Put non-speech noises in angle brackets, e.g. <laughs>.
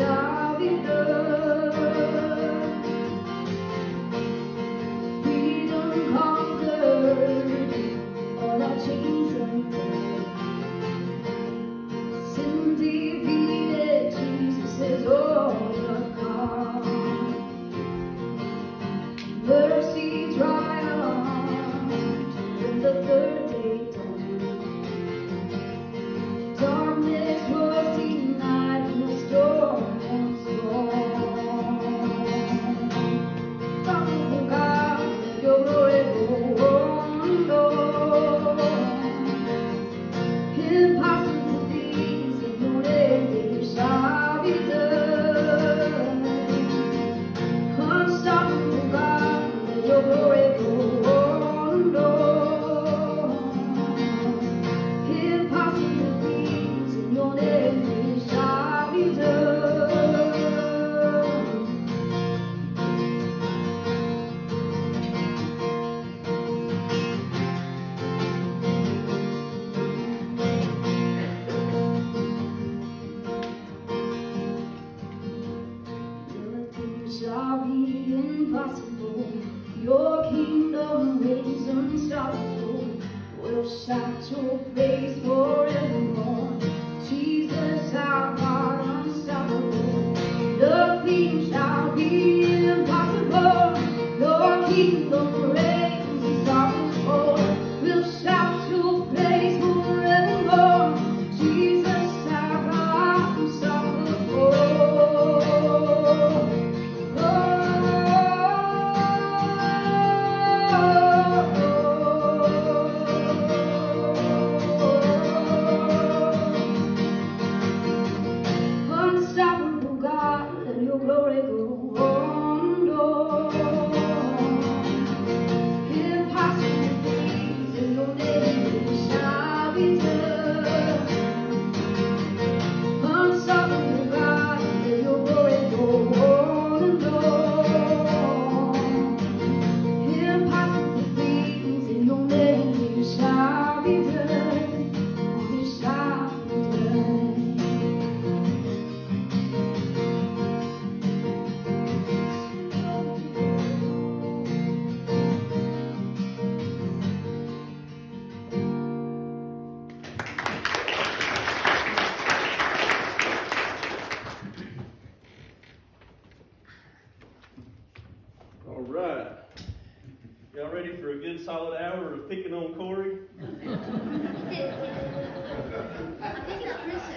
dark. your glory. chains we'll shout your praise forevermore. Jesus, our God, unstoppable, nothing shall be impossible. Lord, keep the. Y'all ready for a good solid hour of picking on Corey? <laughs> <laughs>